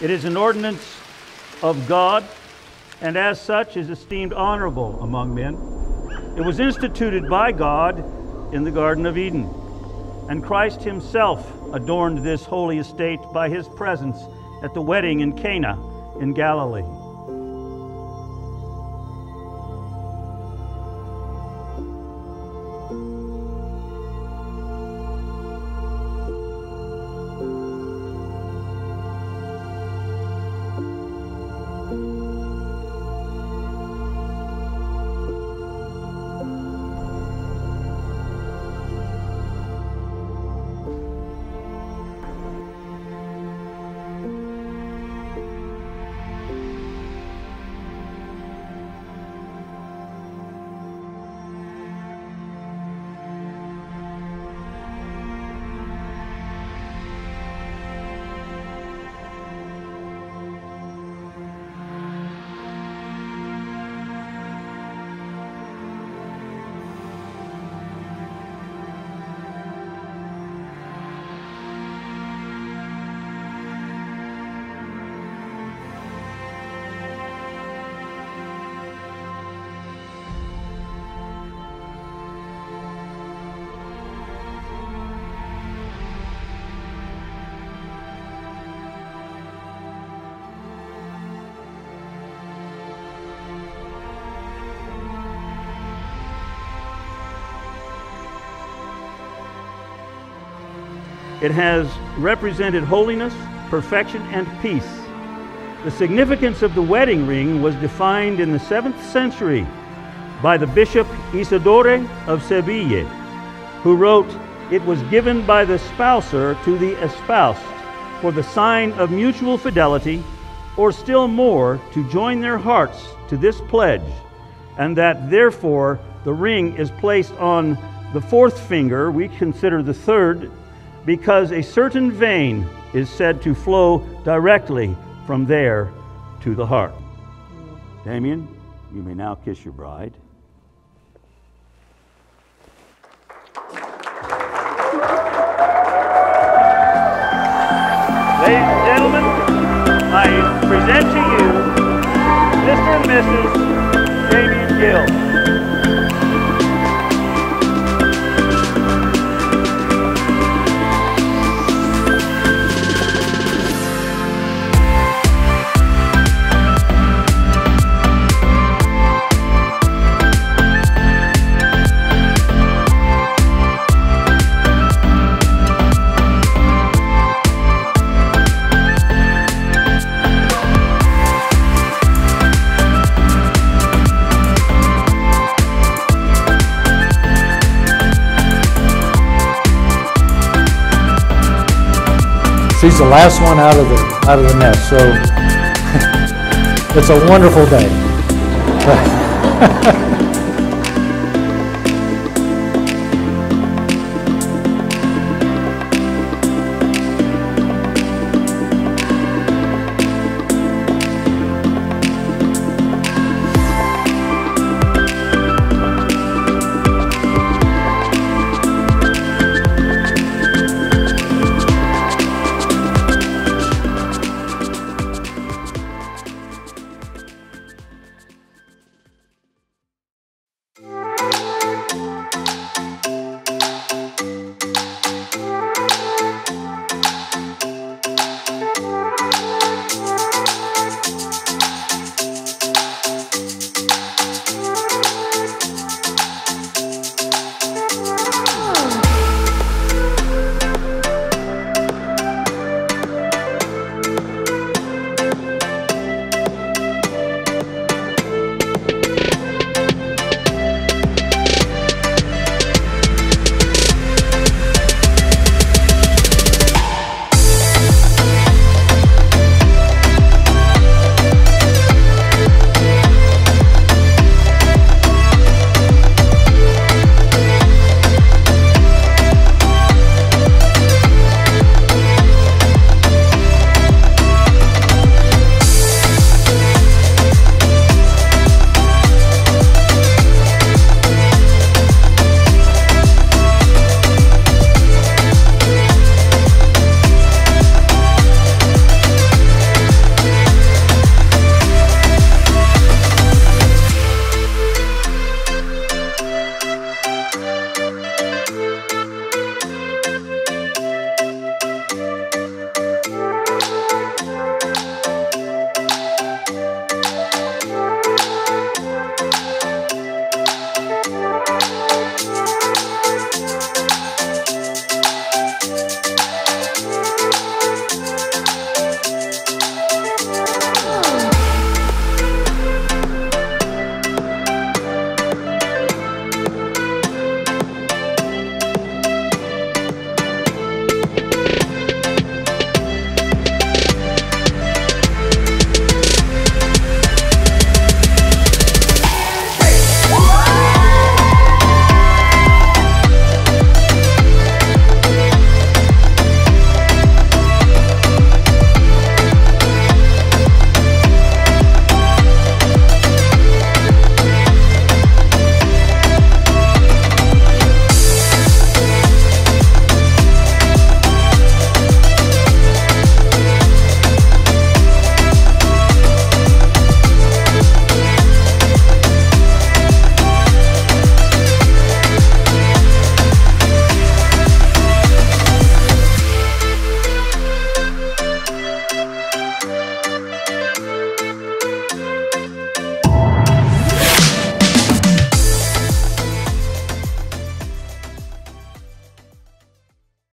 It is an ordinance of God, and as such is esteemed honorable among men. It was instituted by God in the Garden of Eden, and Christ Himself adorned this holy estate by His presence at the wedding in Cana in Galilee. It has represented holiness, perfection, and peace. The significance of the wedding ring was defined in the 7th century by the Bishop Isidore of Seville, who wrote, It was given by the spouser to the espoused for the sign of mutual fidelity, or still more, to join their hearts to this pledge, and that therefore the ring is placed on the fourth finger, we consider the third, because a certain vein is said to flow directly from there to the heart. Damian, you may now kiss your bride. Ladies and gentlemen, I present to you Mr. and Mrs. Damian Gill. She's the last one out of the out of the nest, so it's a wonderful day.